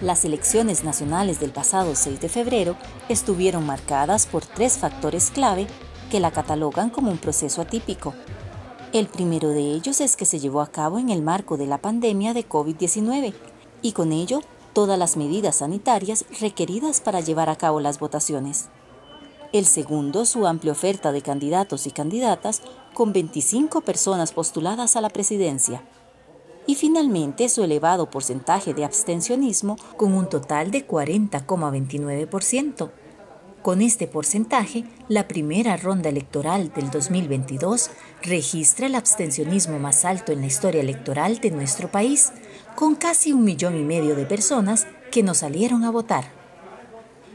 Las elecciones nacionales del pasado 6 de febrero estuvieron marcadas por tres factores clave que la catalogan como un proceso atípico. El primero de ellos es que se llevó a cabo en el marco de la pandemia de COVID-19 y con ello todas las medidas sanitarias requeridas para llevar a cabo las votaciones. El segundo, su amplia oferta de candidatos y candidatas con 25 personas postuladas a la presidencia. Y finalmente su elevado porcentaje de abstencionismo con un total de 40,29%. Con este porcentaje, la primera ronda electoral del 2022 registra el abstencionismo más alto en la historia electoral de nuestro país, con casi un millón y medio de personas que no salieron a votar.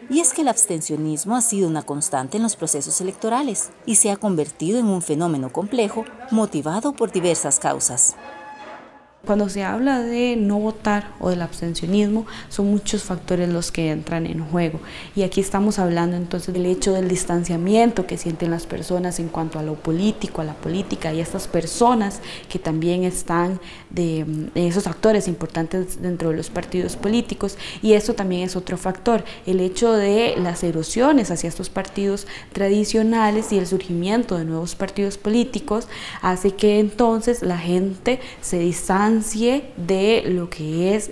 Y es que el abstencionismo ha sido una constante en los procesos electorales y se ha convertido en un fenómeno complejo motivado por diversas causas. Cuando se habla de no votar o del abstencionismo, son muchos factores los que entran en juego. Y aquí estamos hablando entonces del hecho del distanciamiento que sienten las personas en cuanto a lo político, a la política y estas personas que también están de, esos actores importantes dentro de los partidos políticos. Y eso también es otro factor, el hecho de las erosiones hacia estos partidos tradicionales y el surgimiento de nuevos partidos políticos hace que entonces la gente se distancie de lo que es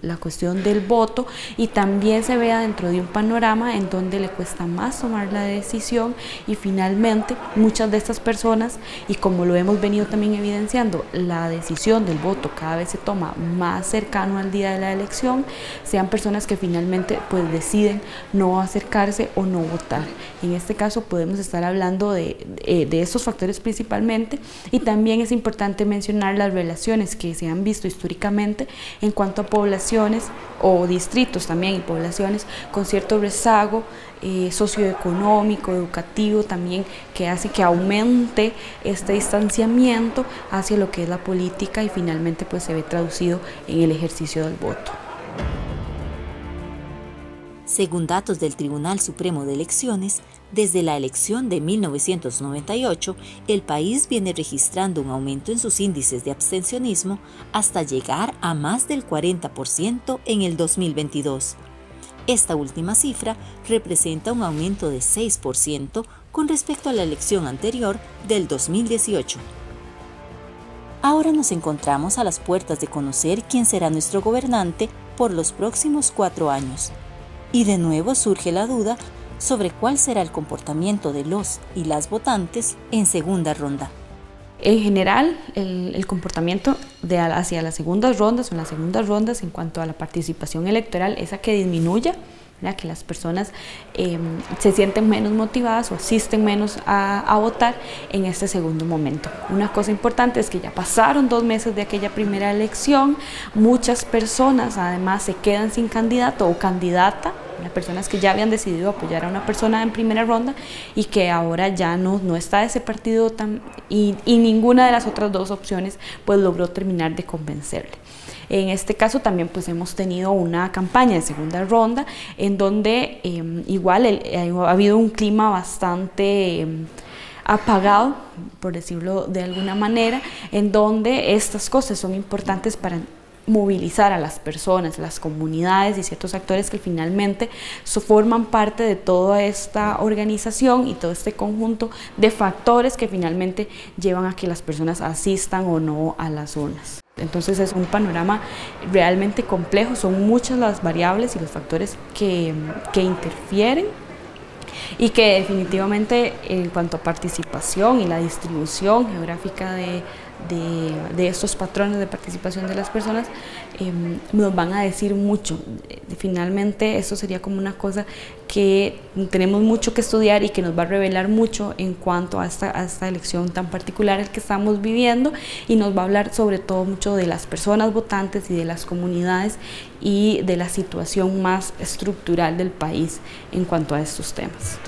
la cuestión del voto y también se vea dentro de un panorama en donde le cuesta más tomar la decisión y finalmente muchas de estas personas, y como lo hemos venido también evidenciando, la decisión del voto cada vez se toma más cercano al día de la elección, sean personas que finalmente pues deciden no acercarse o no votar. En este caso podemos estar hablando de, de, de estos factores principalmente y también es importante mencionar las relaciones que se han visto históricamente en cuanto a poblaciones o distritos también y poblaciones con cierto rezago eh, socioeconómico, educativo también, que hace que aumente este distanciamiento hacia lo que es la política y finalmente pues se ve traducido en el ejercicio del voto. Según datos del Tribunal Supremo de Elecciones, desde la elección de 1998, el país viene registrando un aumento en sus índices de abstencionismo hasta llegar a más del 40% en el 2022. Esta última cifra representa un aumento de 6% con respecto a la elección anterior del 2018. Ahora nos encontramos a las puertas de conocer quién será nuestro gobernante por los próximos cuatro años. Y de nuevo surge la duda sobre cuál será el comportamiento de los y las votantes en segunda ronda. En general, el, comportamiento hacia las segundas rondas o en las segundas rondas en cuanto a la participación electoral es a que disminuya, que las personas em, se sienten menos motivadas o asisten menos a, a, votar en este segundo momento. Una cosa importante es que ya pasaron dos meses de aquella primera elección, muchas personas además se quedan sin candidato o candidata las personas que ya habían decidido apoyar a una persona en primera ronda y que ahora ya no, no está ese partido tan, y, ninguna de las otras dos opciones pues logró terminar de convencerle. En este caso también pues hemos tenido una campaña de segunda ronda en donde em, igual ha habido un clima bastante... Em, apagado, por decirlo de alguna manera, en donde estas cosas son importantes para movilizar a las personas, las comunidades y ciertos actores que finalmente forman parte de toda esta organización y todo este conjunto de factores que finalmente llevan a que las personas asistan o no a las urnas. Entonces es un panorama realmente complejo, son muchas las variables y los factores que, que interfieren y que definitivamente en cuanto a participación y la distribución geográfica de, de, estos patrones de participación de las personas em, nos van a decir mucho. Finalmente, eso sería como una cosa que tenemos mucho que estudiar y que nos va a revelar mucho en cuanto a esta, a esta elección tan particular que estamos viviendo y nos va a hablar sobre todo mucho de las personas votantes y de las comunidades y de la situación más estructural del país en cuanto a estos temas.